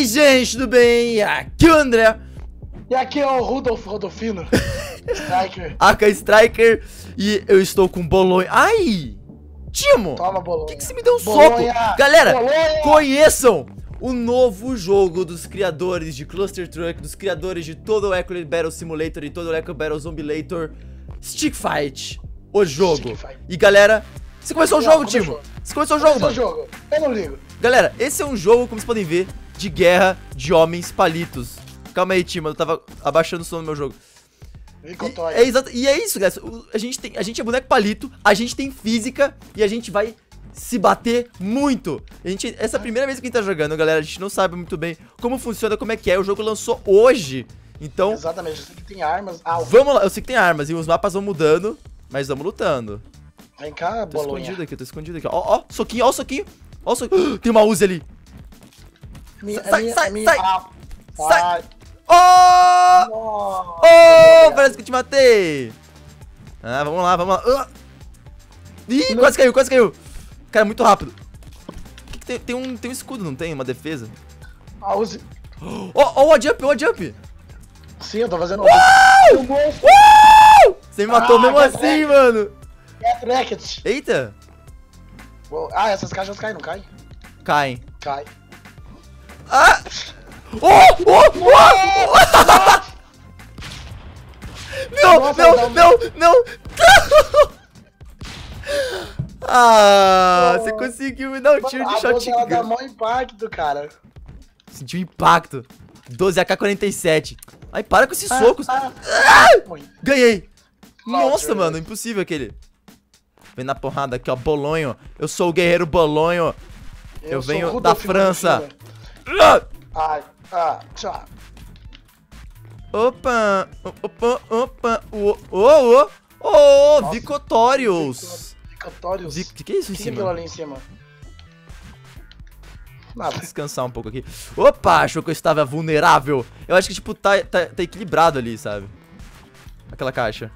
aí, gente, tudo bem? Aqui é o André. E aqui é o Rudolf Rodolfino. Striker. AK Striker. E eu estou com Bolonha. Ai! Timo! Toma, Bolonha. Por que, que você me deu um Bolonha! soco? Galera, Bolonha! conheçam o novo jogo dos criadores de Cluster Truck, dos criadores de todo o Echo Battle Simulator e todo o Echo Battle Zombielator, Stick Fight, o jogo. Fight. E galera, você começou o jogo. Timo? Você começou o jogo, o mano? Eu não ligo. Galera, esse é um jogo, como vocês podem ver, de guerra de homens palitos. Calma aí, Timo, eu tava abaixando o som do meu jogo. E é, exato, e é isso. O- A gente, tem, a gente é boneco palito, a gente tem física e a gente vai se bater muito. A gente, essa é a primeira vez que a gente tá jogando, galera. A gente não sabe muito bem como funciona, como é que é. O jogo lançou hoje. Então, Exatamente, eu sei que tem armas. Ah, vamos lá. Eu sei que tem armas e os mapas vão mudando, mas vamos lutando. vem cá, Tô Bolonha. escondido aqui, tô escondido aqui. Ó, ó, soquinho, ó, soquinho. Ó, soquinho. Tem uma Uzi ali. Minha, Sai, minha, sai, minha... sai. Ah, Sai. Oh, obrigado. parece que eu te matei. Ah, vamos lá, vamos lá. Ah. Ih, quase caiu, quase caiu. Cara, muito rápido. Que que tem, tem um, tem um escudo, não tem? Uma defesa. Ah, use. Ó, ó, o jump, o jump. Sim, eu tô fazendo monstro. Uh! Você me matou Ah, mesmo assim, mano. Get Racket. Eita. Uou. Ah, essas caixas caem, não caem? Caem. Cai. Ah! Oh, oh, oh! Não, Nossa, não, um- não, não! Ah, você conseguiu me dar um tiro de bolsa, ela dá shotgun. maior impacto, cara. Sentiu impacto. 12 AK-47. Ai, para com esses Ah, socos. ah. Ganhei. Nossa, mano, impossível aquele. Vem na porrada aqui, ó, Bolonho. Eu sou o guerreiro Bolonho. Eu venho da França. Ai, ah, tchau. Opa, opa, opa, ô, ô, ô, ô. Vicotórios. Picatórios. Vi- que que é isso em O que é cima? ali em cima? Nada. Descansar um pouco aqui. Opa, achou que eu estava vulnerável. Eu acho que, tipo, tá, tá, tá equilibrado ali, sabe? Aquela caixa.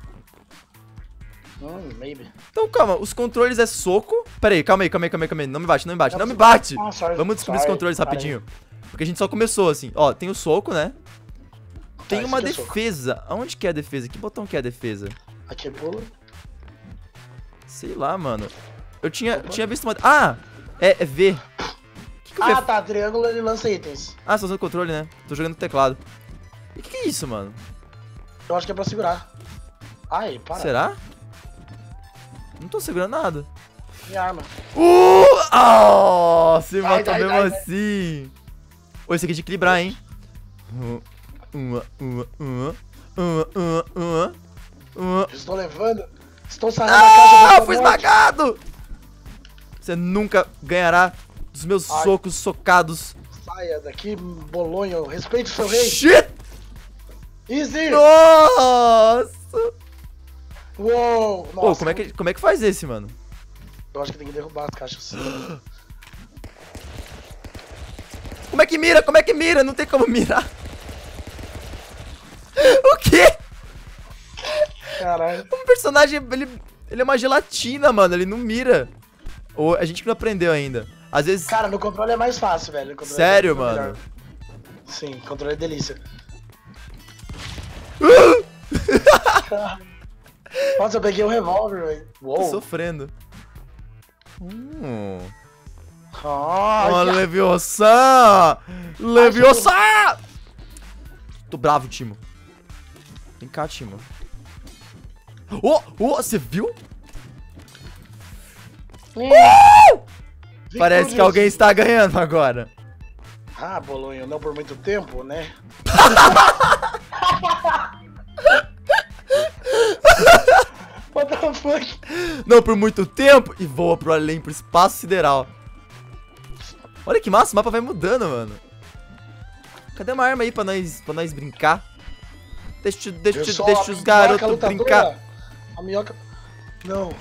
Hum, maybe. Então, calma, os controles é soco. Pera aí, calma aí, calma aí, calma aí, calma aí. Não me bate, não me bate, não me bate. Ah, sorry, Vamos descobrir os controles rapidinho. Porque a gente só começou assim. Ó, tem o soco, né? Tem esse uma é defesa. Aonde que é a defesa? Que botão que é a defesa? Aqui é pulo. Sei lá, mano. Eu tinha, eu tinha visto uma. Ah! É, é V. Que que Ah, tá. Triângulo ele lança itens. Ah, você tá usando controle, né? Tô jogando no teclado. E o que, que é isso, mano? Eu acho que é pra segurar. Ai, para. Será? Não tô segurando nada. Minha arma. Uh! Ah! Você Vai, matou vai, mesmo vai, assim. Ô, esse aqui é de equilibrar, hein? Uma, uma, uma, uma, uma, uma, uma. Estou levando. Estou sarrando a caixa Ah! da Fui esmagado! Você nunca ganhará dos meus Ai. socos socados. Saia daqui, Bolonho. Respeite o seu rei. Shit! Easy. Nossa! Uou. Pô, Nossa. como é, que, como é que faz esse, mano? Eu acho que tem que derrubar as caixas. Como é que mira? Como é que mira? Não tem como mirar. O quê? Caralho. O personagem, ele, ele é uma gelatina, mano. Ele não mira. Ou a gente não aprendeu ainda. Às vezes... Cara, no controle é mais fácil, velho. Controle Sério, é melhor. mano? Sim, controle é delícia. Nossa, eu peguei um revólver, velho. Tô sofrendo. Hum. Oh, Leviosa! Leviosa! Tô bravo, Timo. Vem cá, Timo. Oh, oh, você viu? Parece que alguém está ganhando agora. Ah, Bolonho, não por muito tempo, né? What the fuck? Não por muito tempo e voa pro além, pro espaço sideral. Olha que massa, o mapa vai mudando, mano. Cadê uma arma aí pra nós, pra nós brincar? Deixa, deixa, deixa, deixa os minhoca garotos brincar. A minhoca... Não.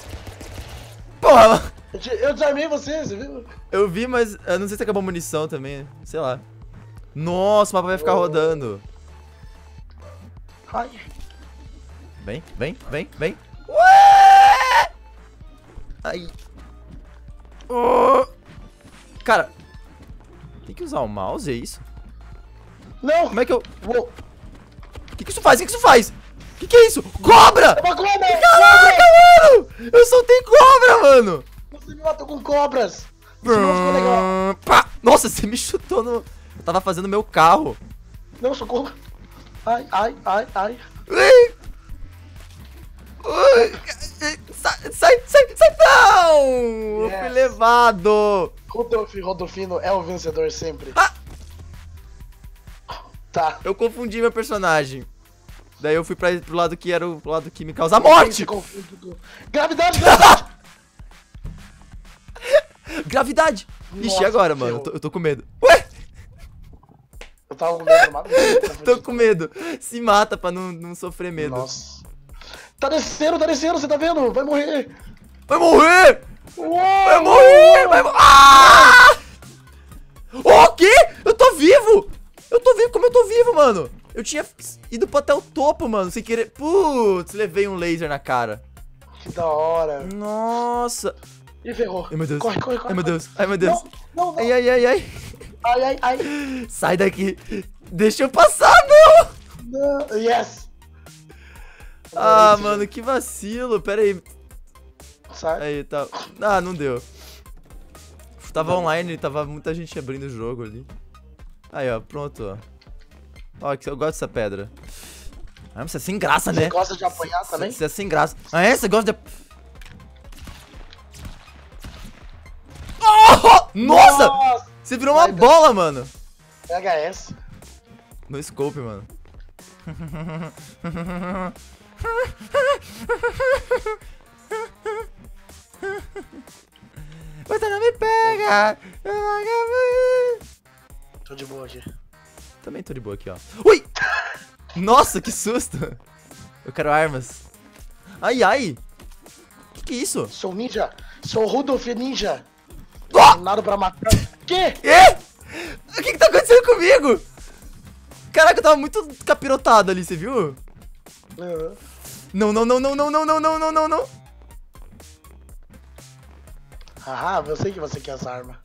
Porra, Eu, te- eu desarmei você, você viu? eu vi, mas eu não sei se acabou a munição também. Sei lá. Nossa, o mapa vai ficar Oh. rodando. Ai. Vem, vem, vem, vem. Ué! Aí. Oh. Cara, tem que usar o mouse, é isso? Não! Como é que eu... Uou. O que que isso faz? O que que isso faz? O que que é isso? Cobra! É uma cobra! Caraca, mano! Eu soltei cobra, mano! Você me matou com cobras! Isso não ficou legal. Pá! Nossa, você me chutou no... Eu tava fazendo meu carro. Não, socorro! Ai, ai, ai, ai. Sai, sai, sai, sai, não! Eu fui Yes. levado! Rodolfo Rodolfino é o vencedor sempre. Ah! Tá. Eu confundi meu personagem. Daí eu fui pra, pro lado que era o lado que me causa morte! Confunde com- Gravidade, gravidade! Gravidade! Ixi, Nossa, agora, mano? Eu tô, eu tô com medo. Ué! Eu tava com medo. Tô com medo. Se mata pra não, não sofrer medo. Nossa. Tá descendo, tá descendo, você tá vendo? Vai morrer! Vai morrer! Uou! Vai morrer! Vai morrer! Ah! O quê? Eu tô vivo! Eu tô vivo, como eu tô vivo, mano? Eu tinha ido pra até o topo, mano, sem querer. Putz, levei um laser na cara. Que da hora. Nossa. Ih, ferrou. Ai, meu Deus. Corre, corre, corre. Ai, meu. Deus. Ai, meu Deus. Não, não, não. Ai, ai, ai, ai. Ai, ai, ai. Sai daqui. Deixa eu passar, não! Não. Yes. Ah, mano, que vacilo. Pera aí. Sai. Aí, tá. Ah, não deu. Tava online, tava muita gente abrindo o jogo ali. Aí, ó, pronto, ó. Ó, que eu gosto dessa pedra. Ah, você é sem graça, né? Você gosta de apanhar também? Você é sem graça. Ah, é? Você gosta de. Oh! Nossa! Você virou uma Vai, bola, mano. VHS. No scope, mano. Você não me pega! Tô de boa aqui. Também tô de boa aqui, ó. Ui! Nossa, que susto! Eu quero armas. Ai, ai! Que que é isso? Sou ninja. Sou Rudolf Ninja. Ah! Nada pra matar. Que? Quê? O que que tá acontecendo comigo? Caraca, eu tava muito capirotado ali, você viu? Uhum. Não, não, não, não, não, não, não, não, não, não, não. Haha, eu sei que você quer essa arma.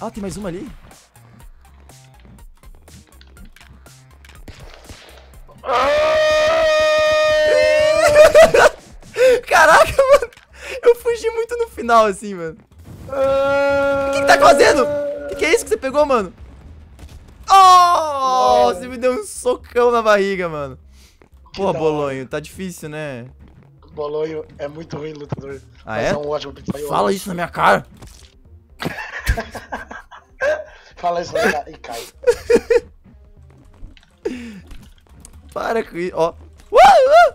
Ah, tem mais uma ali. Caraca, mano. Eu fugi muito no final, assim, mano. O que, que tá fazendo? O que, que é isso que você pegou, mano? Oh, você me deu um socão na barriga, mano. Da Bolonho, tá difícil, né? Bolonho é muito ruim lutador. Ah, é? é um ótimo pizzaiolo. Fala isso na minha cara. Fala isso aí e cai. Para com isso, ó. Uh, uh.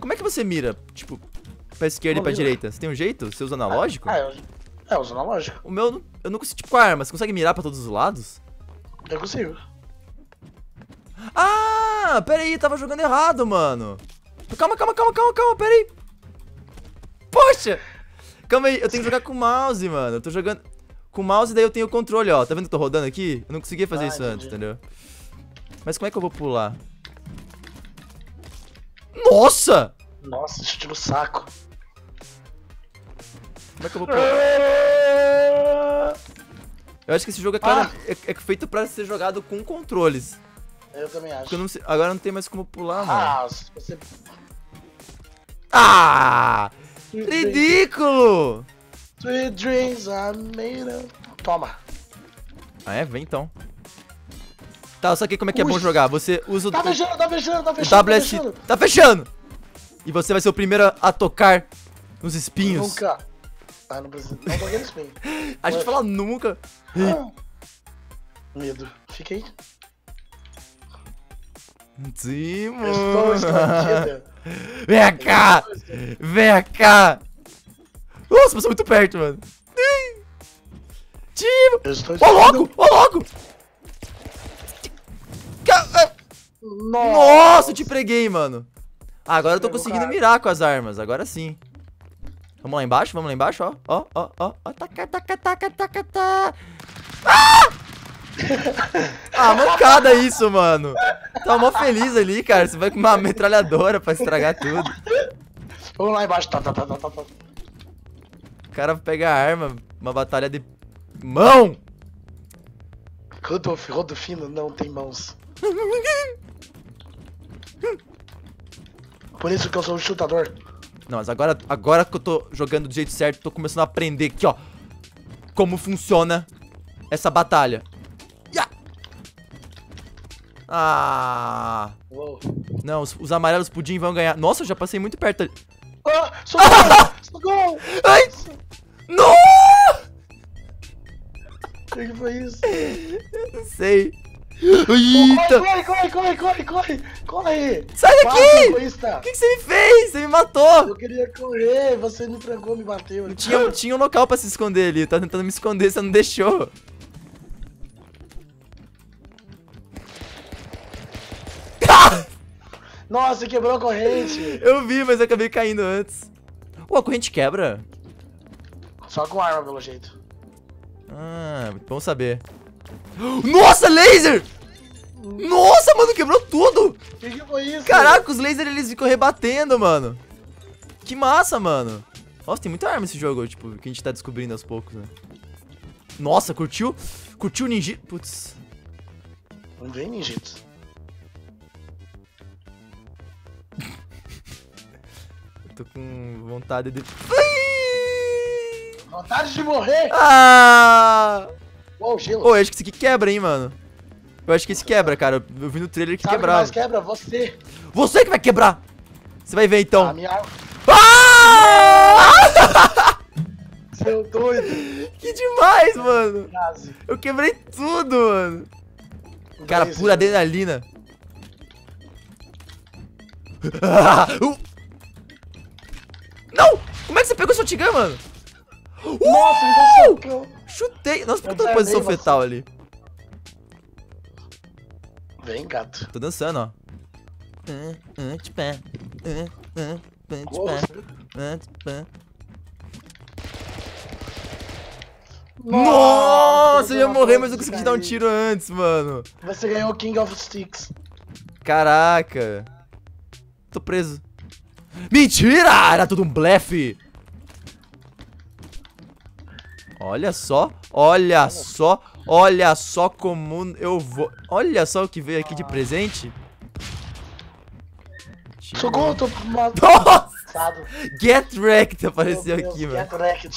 Como é que você mira? Tipo, pra esquerda e pra mira? direita? Você tem um jeito? Você usa analógico? Ah, eu, é, uso analógico. O meu, eu não consigo, tipo, com a arma. Você consegue mirar pra todos os lados? Eu consigo. Ah, pera aí, tava jogando errado, mano. Calma, calma, calma, calma, calma, pera aí. Poxa! Calma aí, eu tenho que jogar com o mouse, mano. Eu tô jogando com o mouse, daí eu tenho o controle, ó. Tá vendo que eu tô rodando aqui? Eu não conseguia fazer Ah, isso entendi. antes, entendeu? Mas como é que eu vou pular? Nossa! Nossa, chute no saco. Como é que eu vou pular? Eu acho que esse jogo é, clara- é, é feito pra ser jogado com controles. Eu também acho. Porque não agora não tem mais como pular, mano. Ah, se você. Ah! Ridículo! Sweet dreams are made of... Toma. Ah, é? Vem então. Tá, eu saquei como é que é bom Ui. jogar. Você usa o, Tá fechando, tá fechando, tá o fechando. WS. Tá fechando. Tá fechando! E você vai ser o primeiro a, tocar nos espinhos. Nunca. Ah, não precisa. Não tô aquele espinho. A gente fala nunca. Ah. Medo. Fiquei. Sim, mano. escondido. Vem cá! Vem cá! Nossa, passou muito perto, mano. Timo! Estou Ô, louco! Ô, louco! Ca- ah, Nossa, eu te preguei, mano. Ah, agora eu tô conseguindo mirar com as armas, agora sim. Vamos lá embaixo, vamos lá embaixo, ó. Ó, ó, ó, ó. Taca, taca, taca, taca, taca. Ah! Ah, mancada isso, mano. Tá mó feliz ali, cara. Você vai com uma metralhadora pra estragar tudo. Vamos lá embaixo. Tá, tá, tá, tá, tá, tá. O cara pega a arma, uma batalha de mão. Rudolf Rodolfino não tem mãos. Por isso que eu sou um chutador. Não, mas agora, agora que eu tô jogando do jeito certo, tô começando a aprender aqui, ó. Como funciona essa batalha. Ah! Uou. Não, os, os amarelos pudim vão ganhar. Nossa, eu já passei muito perto ali. Ah, socorro! socorro! Ai! Não! O que que foi isso? Não sei. Eita! Corre, corre, corre, corre, corre! Corre! Sai daqui! O que, que você me fez? Você me matou! Eu queria correr, você me trancou, me bateu. Tinha, tinha um local pra se esconder ali. Tá tentando me esconder, você não deixou. Nossa, quebrou a corrente! Eu vi, mas eu acabei caindo antes. Pô, a corrente quebra? Só com arma, pelo jeito. Ah, bom saber. Nossa, laser! Nossa, mano, quebrou tudo! Que, que foi isso? Caraca, os lasers eles ficam rebatendo, mano. Que massa, mano. Nossa, tem muita arma esse jogo, tipo, que a gente tá descobrindo aos poucos, né? Nossa, curtiu? Curtiu o ninja? Putz. Não vem, ninjito. Tô com vontade de... Vontade de morrer! Ah! Uou, gelo. Ô, eu acho que esse aqui quebra, hein, mano. Eu acho que esse quebra, cara. Eu vi no trailer que Sabe que quebrava. mais quebra? Você. Você que vai quebrar! Você vai ver, A então. minha arma. Ah! Seu doido. que demais, mano. Eu quebrei tudo, mano. Cara, pura adrenalina. Uh. Não! Como é que você pegou seu Tigan, mano? Nossa, me deu socão. Chutei. Nossa, por que Eu eu tô na posição fetal ali? Vem, gato. Tô dançando, ó. Nossa, eu ia morrer, mas eu consegui dar um tiro antes, mano. Você ganhou King of Sticks. Caraca. Tô preso. Mentira! Era tudo um blefe. Olha só, olha só, olha só como eu vou. Olha só o que veio aqui de presente. Socorro, tô matado. Nossa! Get wrecked apareceu aqui, mano. Get wrecked.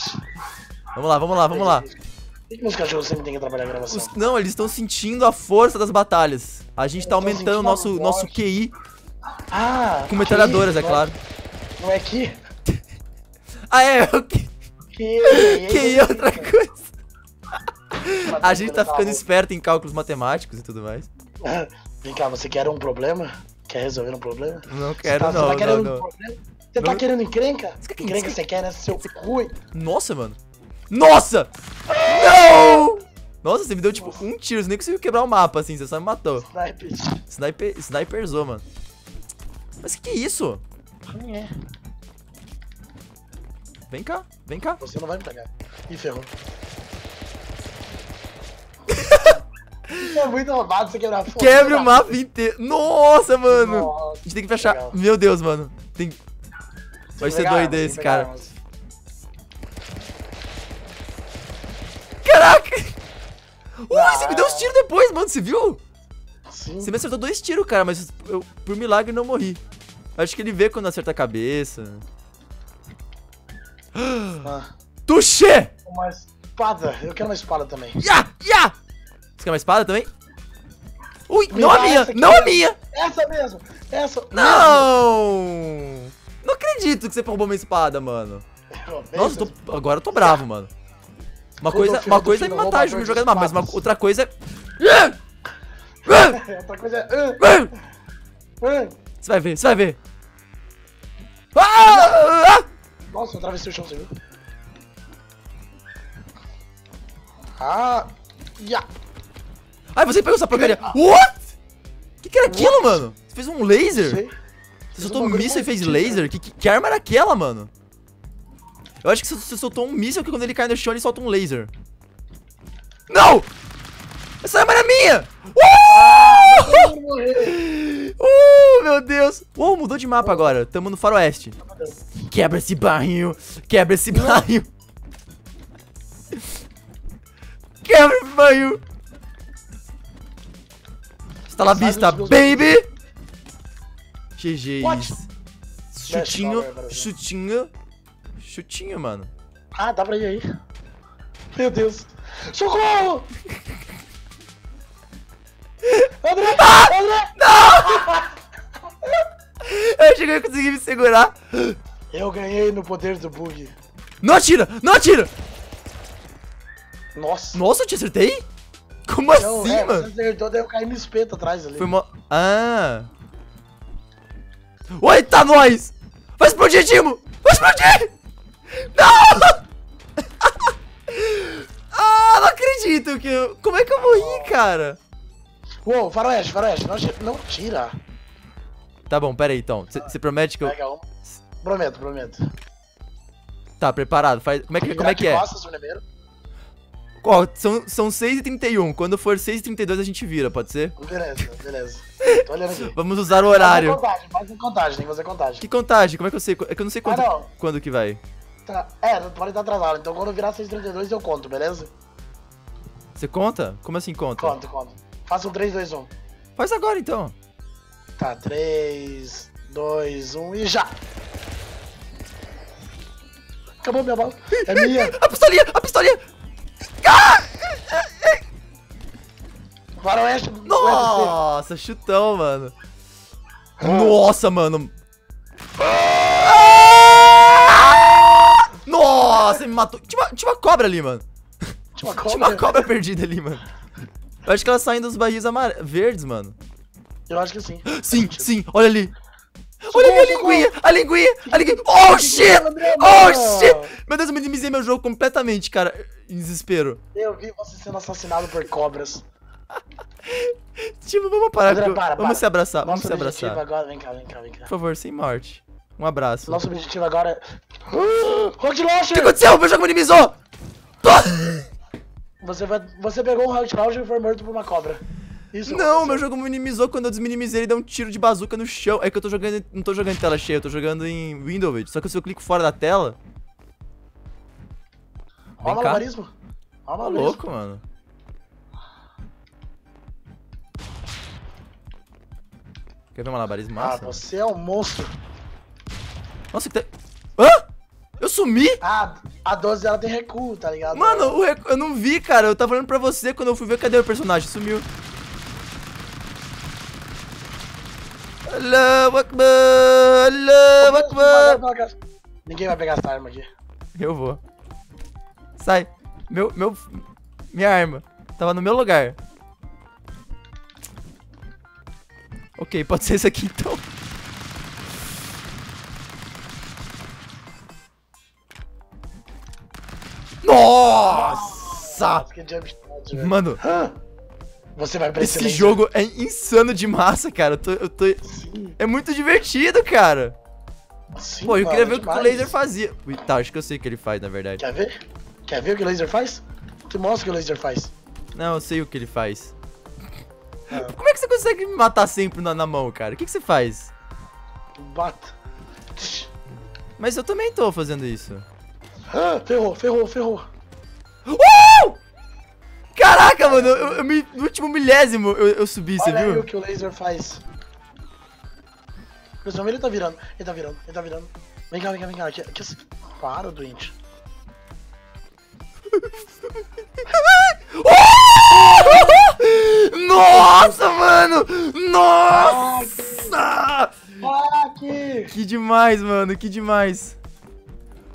Vamos lá, vamos lá, vamos lá. Por que, meus cachorros sempre têm que trabalhar a gravação? Os- não, eles estão sentindo a força das batalhas. A gente tá tão aumentando o nosso, nosso. QI Ah, com metralhadoras, é claro. Não é aqui? Ah, é, o QI Que, QI é outra coisa. A gente tá ficando esperto em cálculos matemáticos e tudo mais. Vem cá, você quer um problema? Quer resolver um problema? Não Você quero, tá, você não, tá não, querendo um não. problema? Você tá Não. querendo encrenca? Você quer- Encrenca você- você quer, né? Seu cu. Nossa, mano. Nossa! Não! Nossa, você me deu tipo um tiro, você nem conseguiu quebrar o mapa assim, você só me matou. Sniper. Sniper, sniperzou, mano. Mas que é isso? É. Vem cá, vem cá. Você não vai me pegar. Ih, ferrou. é muito roubado você quebrar fogo. Quebre o mapa inteiro. Nossa, mano. Nossa, A gente tem que fechar. legal. Meu Deus, mano. Tem... Vai ser pegar doido esse, cara. armas. Caraca! Ui, você me deu uns tiros depois, mano, você viu? Sim. Você me acertou dois tiros, cara, mas eu, por milagre, não morri. Acho que ele vê quando acerta a cabeça. Ah, Tuxê! uma espada. Eu quero uma espada também. Ya! Ya! Você quer uma espada também? Ui, Me não a dá minha! Não a né? minha! Essa mesmo. Essa. mesmo. Não! Não acredito que você roubou minha espada, mano. Nossa, eu tô- agora eu tô bravo, mano. Uma Quando coisa, eu uma coisa é me matar de jogando mapa, mas uma, outra coisa é. Outra coisa é. ah, ah. Você vai ver, você vai ver. Ah! ah! Nossa, eu atravessei o chão, você viu? Ah! Ya! Ai, você pegou essa porcaria. What? O que, que era aquilo, mano? Você fez um laser? Sei. Você soltou um míssil e fez laser? Que, que, que arma era aquela, mano? Eu acho que você, você soltou um míssil que quando ele cai no chão ele solta um laser. Não! Essa arma era minha! Uh! Uh, meu Deus! Uou, mudou de mapa agora. Tamo no faroeste. Quebra esse barril! Quebra esse barril! Quebra esse barril! Está lá vista, baby! GG. Chutinho, Brasil. chutinho, chutinho, mano. Ah, dá pra ir aí. Meu Deus. Socorro! André! Ah! André! Eu cheguei a conseguir me segurar. Eu ganhei no poder do bug. Não atira, não atira! Nossa. Nossa, eu te acertei? Como Não, assim, é, mano? você acertou, daí eu caí no espeto atrás ali. Foi mó... Ah. Oi, tá nós! Vai explodir, Timo! Vai explodir! Não! ah, não acredito que eu... Como é que eu morri, cara? Uou, faroeste, faroeste, não, não tira. Tá bom, pera aí, então. Você promete que eu... Pega um. Prometo, prometo. Tá, preparado. Faz... Como é que, como é, que é? Costas são, são 6h31. Quando for 6h32 a gente vira, pode ser? Beleza, beleza. Tô olhando aqui. Vamos usar o horário. Faz contagem, faz contagem, tem que fazer contagem. Que contagem? Como é que eu sei? É que eu não sei quando, Ah, não. quando que vai. Tá. É, pode estar atrasado. Então quando virar 632 eu conto, beleza? Você conta? Como assim conta? Conto, conto. Faça um 3, 2, 1. Faz agora então. Tá, 3, 2, 1 e já! Acabou minha bala. É minha. A pistolinha! A pistolinha! Faroeste. Nossa, chutão, mano. Nossa, mano. Nossa, me matou. Tinha uma, tinha uma cobra ali, mano. Tinha uma Tinha uma cobra. cobra perdida ali, mano. Eu acho que elas saem dos barris amare... verdes, mano. Eu acho que sim. Sim, sim, olha ali. Olha ali a Socorro, linguinha, a linguinha, a linguinha. Oh, shit! Oh, shit! Meu Deus, eu minimizei meu jogo completamente, cara. Em desespero. Eu vi você sendo assassinado por cobras. Tipo, vamos parar. André, eu- para, vamos para. se abraçar, vamos Nosso se objetivo abraçar. agora. Vem cá, vem cá, vem cá. Por favor, sem morte. Um abraço. Nosso objetivo agora é. Ah, Rocket O que Launcher! aconteceu? Meu jogo minimizou! Você, vai... você pegou um Launcher e foi morto por uma cobra. Isso Não, aconteceu. meu jogo minimizou quando eu desminimizei ele deu um tiro de bazuca no chão. É que eu tô jogando. Não tô jogando em tela cheia, eu tô jogando em Windows. Só que se eu clico fora da tela. Ó o malabarismo. Ó o Tá malabarismo. louco, mano. Quer ver um malabarismo Ah, massa? você é um monstro. Nossa, que tá. Hã? Eu sumi? Ah, a 12 ela tem recuo, tá ligado? Mano, rec- eu não vi, cara. Eu tava falando pra você quando eu fui ver cadê o personagem. Sumiu. Allahu Akbar, Allahu Akbar. Ninguém vai pegar essa arma aqui. Eu vou. Sai. Meu, meu, minha arma. Tava no meu lugar. Ok, pode ser isso aqui então. Nossa! Nossa, que velho. Mano? Você vai pra esse jogo é insano de massa, cara. Eu tô, eu tô... É muito divertido, cara. sim, Pô, eu mano, queria ver o que o laser fazia. Ui, Tá, acho que eu sei o que ele faz, na verdade. Quer ver? Quer ver o que o laser faz? Te mostra o que o laser faz. Não, eu sei o que ele faz. Ah. Como é que você consegue me matar sempre na, na mão, cara? O que, que você faz? Tch. Mas eu também tô fazendo isso. Ah, ferrou, ferrou, ferrou. Uh! Caraca, mano, eu, eu me- no último milésimo eu, eu subi, você Olha aí o viu? que o laser faz. Pessoal, ele tá virando, ele tá virando, ele tá virando. Vem cá, vem cá, vem cá. Assim. Para, doente. Nossa, mano! Nossa! Para aqui! Que demais, mano, que demais.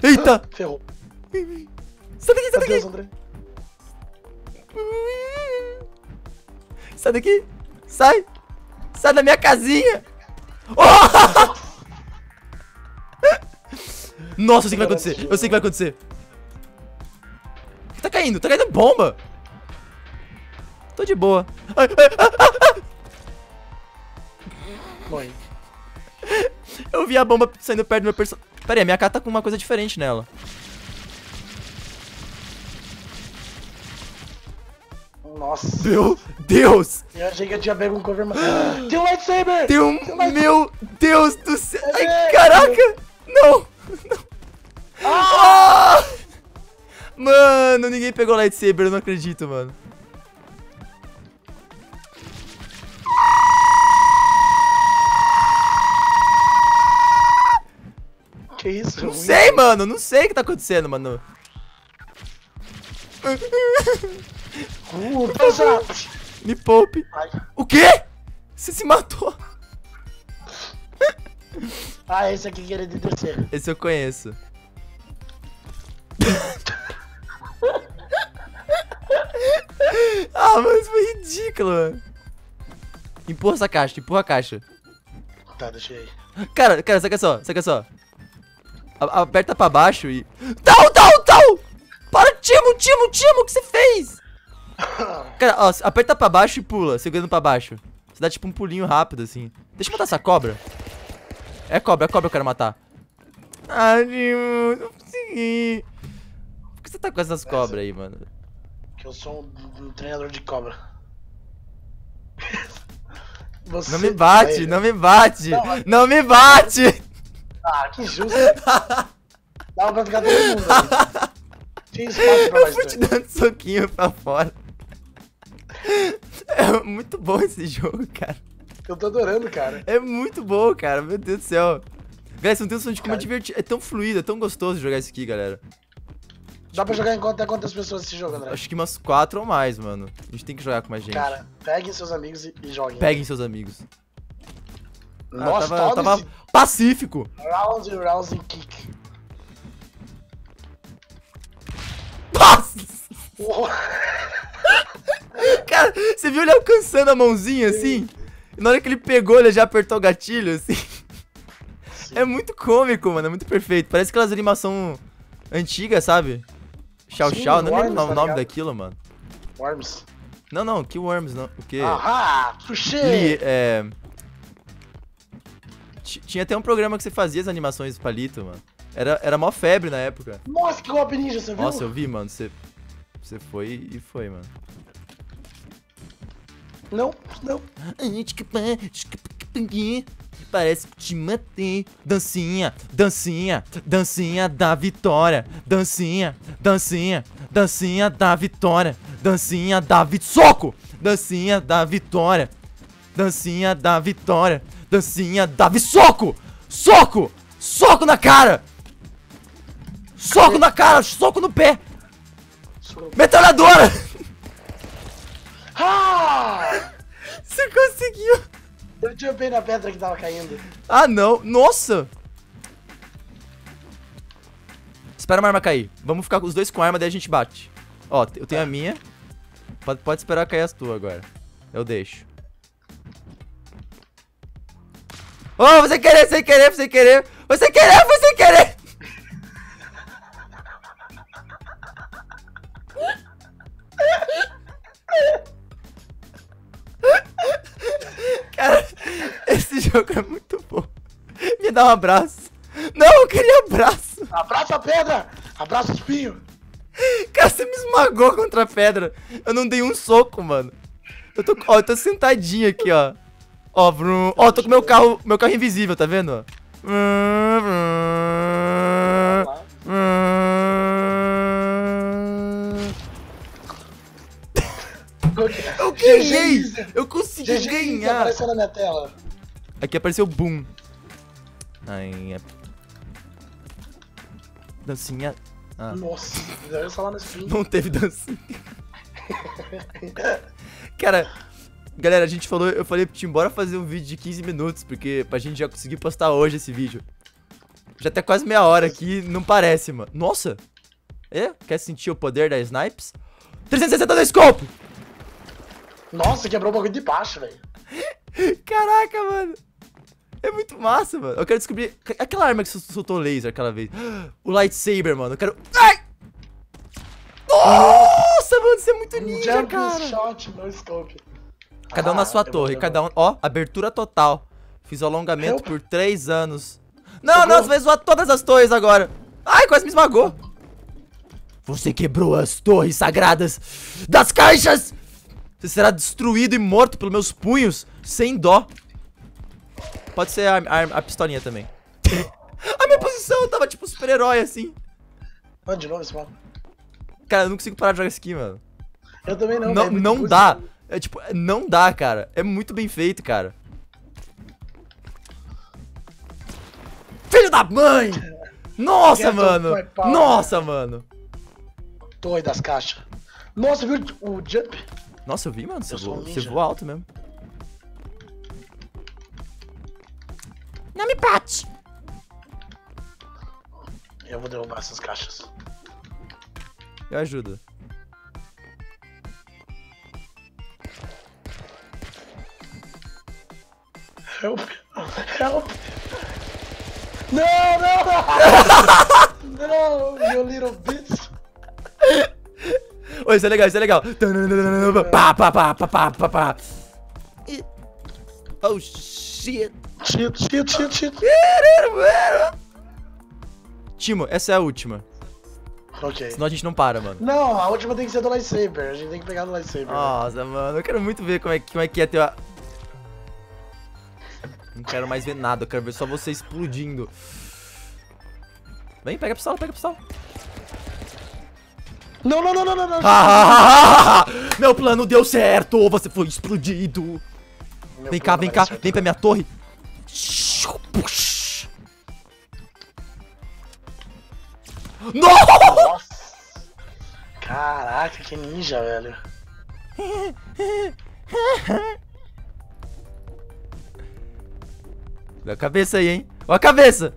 Eita! Ferrou. Sai daqui, sai Adeus, daqui! André. Sai daqui! Sai! Sai da minha casinha! Oh! Nossa, eu sei o que vai acontecer! Eu sei o que vai acontecer! Tá caindo, tá caindo bomba! Tô de boa. Ai, ai, ai, ai, Morri. Eu vi a bomba saindo perto do meu personagem. Pera aí, a minha cara tá com uma coisa diferente nela. Nossa. Meu Deus! Eu achei que eu tinha pego um cover. mas- Tem um lightsaber! Tem um. Mas- Meu Deus do céu! Ai, É, caraca! Não! Não! Ah! Mano, ninguém pegou lightsaber, eu não acredito, mano. Que isso? Não sei, mano. Não sei o que tá acontecendo, mano. Uh. Me poupe. Ai. O quê? Você se matou. Ah, esse aqui queria de descer. Esse eu conheço. ah, mas foi ridículo, mano. Empurra essa caixa, empurra a caixa. Tá, deixa aí. Cara, cara, saca só, saca só. A- aperta pra baixo e. Tal, tal, tal! Para, Timo, Timo, Timo, o que você fez? Cara, ó, aperta pra baixo e pula, segurando pra baixo. Você dá tipo um pulinho rápido, assim. Deixa eu matar essa cobra. É cobra, é cobra que eu quero matar. Ah, Timo, não consegui. Por que você tá com essas cobras aí, mano? Que eu sou um, um treinador de cobra. Você Não me bate, não me bate! Não, mas- Não me bate! Ah, que justo. Dava pra ficar todo mundo ali. Tinha espaço pra Eu fui te dando soquinho pra fora. É muito bom esse jogo, cara. Eu tô adorando, cara. É muito bom, cara. Meu Deus do céu. Galera, você não tem noção de como é divertido. É tão fluido, é tão gostoso jogar isso aqui, galera. Dá pra jogar em até quantas pessoas esse jogo, André? Acho que umas quatro ou mais, mano. A gente tem que jogar com mais gente. Cara, peguem seus amigos e, e joguem. Peguem seus amigos. Ah, Nossa, tava, todo tava esse pacífico. round round and kick. Cara, você viu ele alcançando a mãozinha assim? E na hora que ele pegou, ele já apertou o gatilho, assim. É muito cômico, mano. É muito perfeito. Parece aquelas animação antiga, sabe? Sim, tchau. Não lembro o tá nome ligado? daquilo, mano. Worms. Não, não. Que Worms, não. O quê? Ahá, touché. Li, é... Ti- Tinha até um programa que você fazia as animações do palito, mano. Era, era mó febre na época. Nossa, que golpe ninja, você viu? Nossa, eu vi, mano. Você, você foi e foi, mano. Não, não. Parece que te matei. Dancinha, dancinha, dancinha da vitória. Dancinha, dancinha, dancinha da vitória. Dancinha da vi... Soco! Dancinha da vitória. Dancinha da vitória. Dancinha da vi... Soco! Soco! Soco na cara! Soco na cara! Soco no pé! Metralhadora! Ah! Você conseguiu! Eu jumpei na pedra que tava caindo. Ah, não. Nossa! Espera a arma cair. Vamos ficar os dois com arma, daí a gente bate. Ó, eu tenho a minha. Pode, pode esperar cair as tuas agora. Eu deixo. Oh, você querer, sem querer, sem querer. Você querer, sem querer. Cara, esse jogo é muito bom. Me dá um abraço. Não, eu queria abraço. Abraça a pedra! Abraça o espinho! Cara, você me esmagou contra a pedra. Eu não dei um soco, mano. Eu tô, ó, eu tô sentadinho aqui, ó. Ó, vrum. Ó, tô com meu carro, meu carro invisível, tá vendo? Vrum, vrum, vrum. Eu ganhei! Eu consegui GG ganhar! apareceu na minha tela. Aqui apareceu boom. Ai, é... Dancinha. Ah, Nossa, eu só lá no não teve dancinha. Cara, galera, a gente falou, eu falei pro Tim, bora fazer um vídeo de 15 minutos, porque pra gente já conseguir postar hoje esse vídeo. Já tá quase meia hora aqui, não parece, mano. Nossa! É? Quer sentir o poder da Snipes? 360 no scope! Nossa, quebrou o bagulho de baixo, velho. Caraca, mano. É muito massa, mano. Eu quero descobrir. Aquela arma que sol- soltou laser aquela vez. O lightsaber, mano. Eu quero. Ai! Nossa, mano, isso é muito ninja, Jump cara. shot no scope. Cada um na Ah, sua vou torre, cada um. Ó, abertura total. Fiz o alongamento Help. por três anos. Não, não, você vai zoar todas as torres agora. Ai, quase me esmagou. Você quebrou as torres sagradas das caixas. Você será destruído e morto pelos meus punhos, sem dó. Pode ser a, a- a pistolinha também. a minha posição, tava tipo super-herói assim. Mano, de novo esse mapa. Cara, eu não consigo parar de jogar isso aqui, mano. Eu também não, Não, é muito não dá. É tipo, não dá, cara. É muito bem feito, cara. Filho da mãe! Nossa, Get mano! Nossa, mano! Torre das caixas. Nossa, viu o jump? Nossa, eu vi, mano. Você Eu sou um voou, você voou alto mesmo. Não me bate! Eu vou derrubar essas caixas. Eu ajudo. Help! Help! No, no! no, you little bitch! Oi, isso é legal, isso é legal. Pá, pá, pá, pá, pá, pá, pá. Oh, shit. Shit, shit, shit, shit. Timo, essa é a última. Ok. Senão a gente não para, mano. Não, a última tem que ser do lightsaber. A gente tem que pegar do lightsaber. Nossa, mano, eu quero muito ver como é, que- como é que é ter a... Não quero mais ver nada, eu quero ver só você explodindo. Vem, pega a pistola, pega a pistola. Não, não, não, não, não, não. Ah, Meu plano deu certo, você foi explodido. Meu Vem cá, vem cá, certo. vem pra minha torre. Nossa. Caraca, que ninja, velho. Olha a cabeça aí, hein? Olha a cabeça!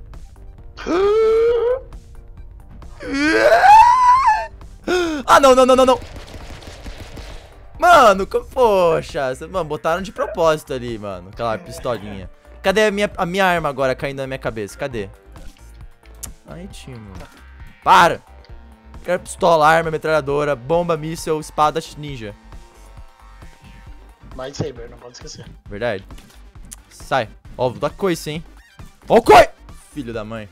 Ah, não, não, não, não, não! Mano, co- poxa, mano, botaram de propósito ali, mano, aquela pistolinha. Cadê a minha, a minha arma agora caindo na minha cabeça? Cadê? Ai, Timo. Para! Quero pistola, arma, metralhadora, bomba, míssel, espada ninja. Lightsaber, não pode esquecer. Verdade. Sai. Ó, vou dar coice, hein? Ó o coi! Filho da mãe.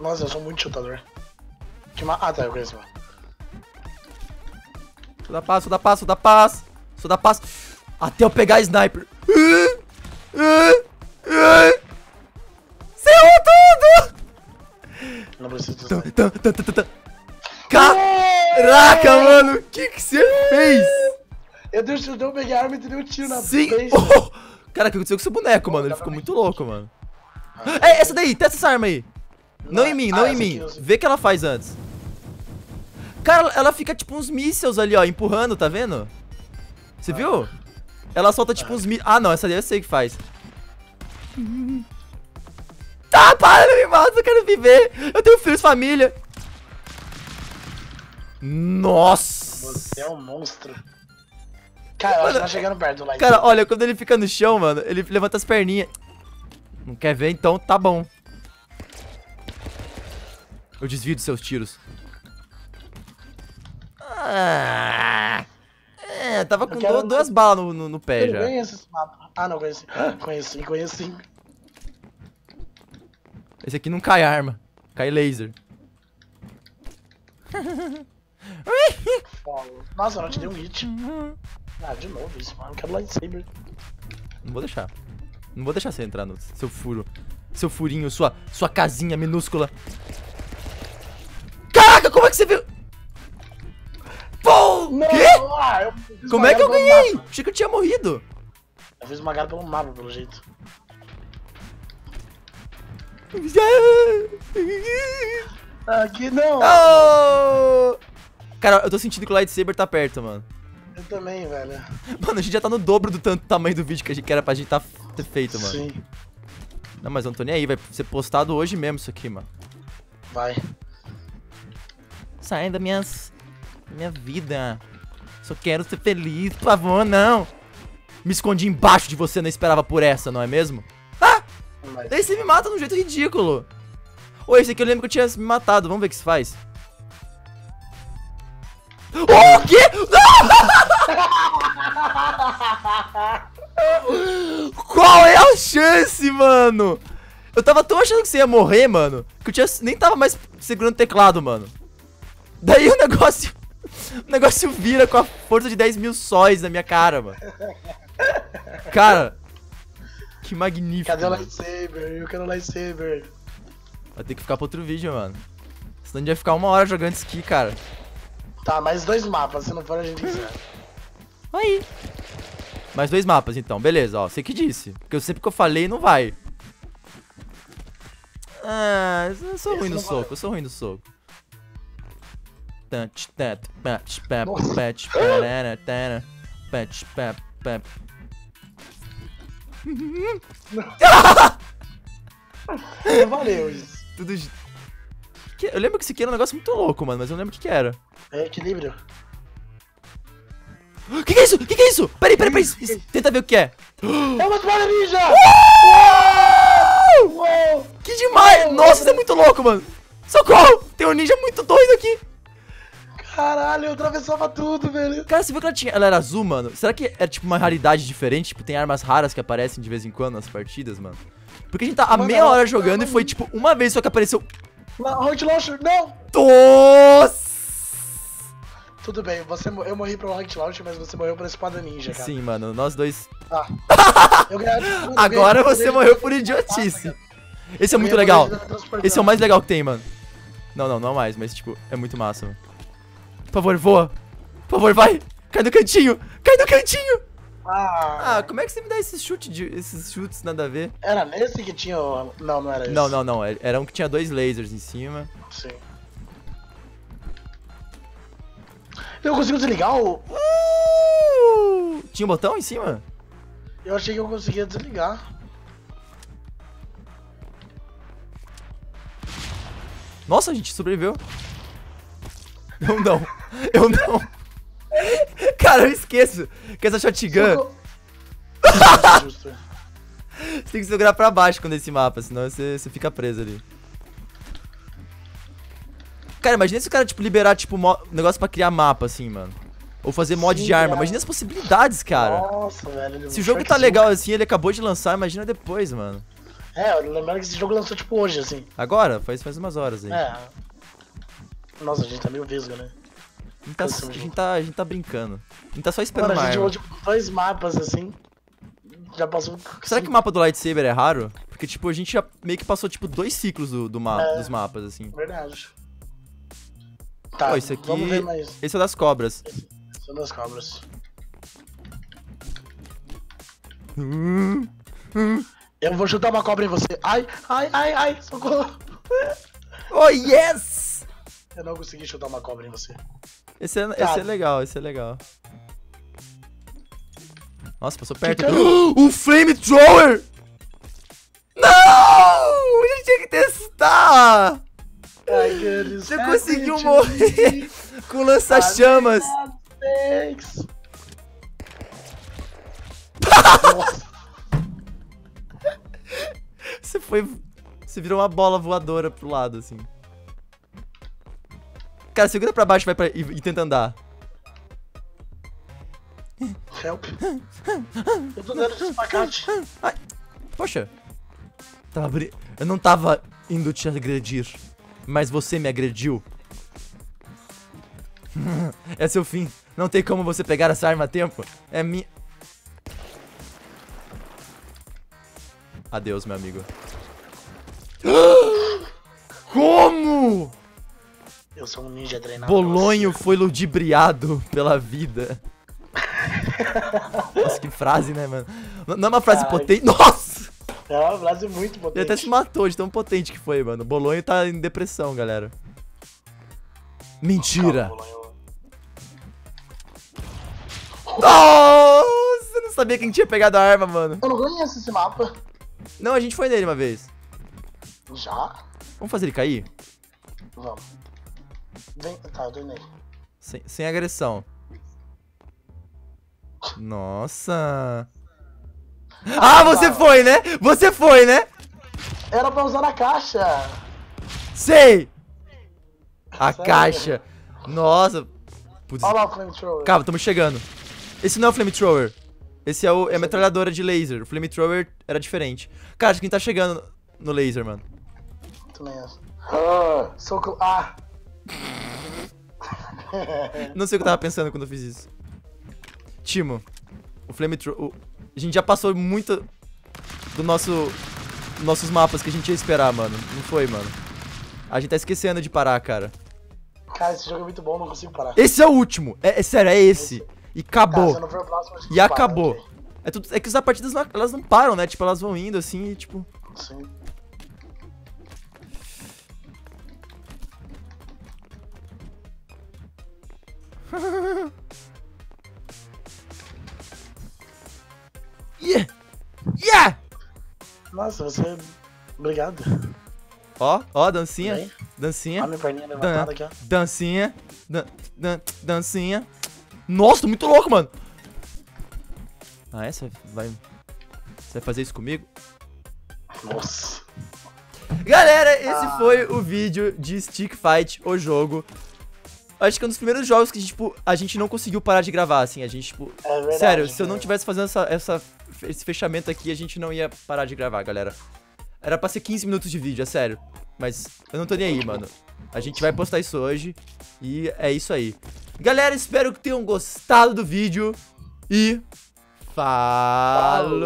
Nossa, eu sou muito chutador. Que ma... Ah, tá, eu conheço. mano. Sou da paz, sou da paz, sou da paz. Sou da paz. Até eu pegar a sniper. Você errou tudo! Não preciso de sniper. Caraca, mano. O que que você fez? Eu dei, eu dei um peguei a arma e dei um tiro na Sim. face. Cara, o que aconteceu com seu boneco, mano? Ele ficou muito louco, mano. É, essa daí. Testa essa arma aí. Não em mim, não Ah, em essa mim. sei. Vê o que ela faz antes. Cara, ela fica tipo uns mísseis ali, ó, empurrando, tá vendo? Você viu? Ela solta tipo uns mísseis. Ah, não, essa daí eu sei que faz. Tá, para, não me mata, eu quero viver. Eu tenho filhos, família. Nossa. Você é um monstro. Cara, eu que tá chegando perto. Cara, olha, quando ele fica no chão, mano, ele levanta as perninhas. Não quer ver? Então tá bom. Eu desvio dos seus tiros. Ah, é, tava com quero- du- duas balas no, no, no pé Eu já. conheço esse mapa. Ah, não, conheci. Conheci, conheci. Esse aqui não cai arma, cai laser. Nossa, eu não te dei um hit. Ah, de novo isso, mano. Quero lightsaber. Não vou deixar. Não vou deixar você entrar no seu furo. Seu furinho, sua, sua casinha minúscula. Caraca, como é que você viu? Pô! Não! Quê? Ah, Como é que eu ganhei? Achei que eu tinha morrido. Eu fiz magado pelo mapa, pelo jeito. Aqui não! Oh! Cara, eu tô sentindo que o lightsaber tá perto, mano. Eu também, velho. Mano, a gente já tá no dobro do tanto tamanho do vídeo que, a gente, que era pra gente tá, ter feito, mano. Sim, Não, mas eu não tô nem aí, vai ser postado hoje mesmo isso aqui, mano. vai. Sai da minhas, minha vida. Só quero ser feliz, por favor, não. Me escondi embaixo de você, não esperava por essa, não é mesmo? vai. Daí você me mata de um jeito ridículo. Ô, esse aqui eu lembro que eu tinha me matado. Vamos ver o que se faz. O quê? Não! Qual é a chance, mano? Eu tava tão achando que você ia morrer, mano, que eu tinha, nem tava mais segurando o teclado, mano. Daí o negócio... O negócio vira com a força de 10 mil sóis na minha cara, mano. Cara... Que magnífico. Cadê o lightsaber? Eu quero o lightsaber. Vai ter que ficar pra outro vídeo, mano. Senão a gente vai ficar uma hora jogando isso aqui, cara. Tá, mais dois mapas, se não for a gente quiser. Aí. Mais dois mapas, então. Beleza, ó. Você que disse. Porque eu sempre que eu falei, não vai. Ah, eu sou ruim Esse no não valeu. soco, eu sou ruim no soco. Tante, tete, pet, pep, pet, perera, tera, pet, pep, pep. Não valeu isso. Tudo. Que- Eu lembro que isso aqui era um negócio muito louco, mano, mas eu não lembro o que, que era. É equilíbrio. O que, que é isso? O que, que é isso? Peraí, peraí, peraí. Isso- Tenta ver o que é. É uma toalha ninja! Uou! Que demais! Nossa, isso é muito louco, mano. Socorro! Tem um ninja muito doido aqui. Caralho, eu atravessava tudo, velho. Cara, você viu que ela tinha. Ela era azul, mano? Será que é tipo uma raridade diferente? Tipo, tem armas raras que aparecem de vez em quando nas partidas, mano? Porque a gente tá há meia hora jogando e foi tipo uma vez só que apareceu. Rocket Launcher, não! Nossa! Tudo bem, você, eu morri pro Rocket Launcher, mas você morreu pra espada ninja, cara. Sim, mano, nós dois. Tá. Eu ganhei, eu Agora você eu morreu por idiotice. Esse é muito legal. Esse é o mais legal que tem, mano. Não, não, não mais, mas tipo, é muito massa, mano. Por favor, voa. Por favor, vai. Cai no cantinho. Cai no cantinho. Ah, Ah, como é que você me dá esses chutes, de, esses chutes nada a ver? era nesse que tinha. Não, não era esse. Não, não, não. Era um que tinha dois lasers em cima. Sim. Eu consigo desligar o. Uh! Tinha um botão em cima? Eu achei que eu conseguia desligar. Nossa, a gente sobreviveu. Eu não. Eu não. Cara, eu esqueço que essa shotgun você tem que segurar pra baixo quando é esse mapa, senão você, você fica preso ali. Cara, imagina se o cara, tipo, liberar, tipo, mo- negócio pra criar mapa, assim, mano. Ou fazer mod Sim, de arma. Imagina as possibilidades, cara. Nossa, velho. Se o jogo tá legal assim, ele acabou de lançar, imagina depois, mano. É, lembrando que esse jogo lançou tipo hoje, assim. Agora? Faz, faz umas horas aí. É. Nossa, a gente tá meio vesgo, né? A, gente tá, a, gente. tá, a gente tá brincando. A gente tá só esperando Mano, a gente jogou tipo dois mapas assim. Já passou. Será que o mapa do lightsaber é raro? Porque, tipo, a gente já meio que passou, tipo, dois ciclos do, do ma É. dos mapas, assim. Verdade. Tá, Pô, esse aqui- vamos ver mais. Esse é o das cobras. São das cobras. Eu vou chutar uma cobra em você. Ai, ai, ai, ai, socorro. Oh, yes! Eu não consegui chutar uma cobra em você. Esse é, esse é legal, esse é legal. Nossa, passou perto. Fica- o flamethrower! Não! A gente tinha que testar! Ai, Deus. Você conseguiu morrer com lança-chamas. Você foi. Você virou uma bola voadora pro lado, assim. Cara, segura pra baixo vai pra, e, e tenta andar. help. Eu tô dando espacate. Ai, poxa. Tava. Eu não tava indo te agredir, mas você me agrediu. é seu fim. Não tem como você pegar essa arma a tempo. É minha. Adeus, meu amigo. Como? Eu sou um ninja treinado. Bolonho foi ludibriado pela vida. Nossa, que frase, né, mano? Não é uma frase Caralho. potente. Nossa! É uma frase muito Ele potente. até se matou de tão potente que foi, mano. O Bolonho tá em depressão, galera. Mentira! Calma. Nossa, eu não sabia quem tinha pegado a arma, mano. Eu não conheço esse mapa. Não, a gente foi nele uma vez. Já? Vamos fazer ele cair? Vamos. Vem. Tá, eu aí. Sem, sem agressão. Nossa. Ah, você foi, né? Você foi, né? Era pra usar na caixa. Sei! A Sério? caixa. Nossa. Putz. Olha lá o flamethrower. Calma, estamos chegando. Esse não é o flamethrower. Esse é, o, é a metralhadora de laser. O flamethrower era diferente. Cara, acho que a gente tá chegando no laser, mano. Também é. Ah, soco. Ah! Não sei o que eu tava pensando quando eu fiz isso. Timo, o flamethrower... o- A gente já passou muito do nosso... Nossos mapas que a gente ia esperar, mano. Não foi, mano. A gente tá esquecendo de parar, cara. Cara, esse jogo é muito bom, não consigo parar. Esse é o último. É, é sério, é esse. E acabou. o próximo, E para, acabou. É, tudo, é que as partidas não, elas não param, né? Tipo, elas vão indo assim e tipo. Sim. Yeah! Yeah! Nossa, você. Obrigado. Ó, ó, dancinha. Dancinha. Olha minha perninha levantada aqui, ó. Dancinha. Dan, dan, dancinha. Nossa, tô muito louco, mano. Ah, essa vai. Você vai fazer isso comigo? Nossa. Galera, esse foi o vídeo de Stick Fight, o jogo. Acho que é um dos primeiros jogos que, tipo, a gente não conseguiu parar de gravar, assim. A gente, tipo. É verdade. sério, se eu não cara. tivesse fazendo essa, essa, esse fechamento aqui, a gente não ia parar de gravar, galera. Era pra ser 15 minutos de vídeo, é sério. Mas eu não tô nem aí, mano. A gente vai postar isso hoje. E é isso aí. Galera, espero que tenham gostado do vídeo. E. Falou!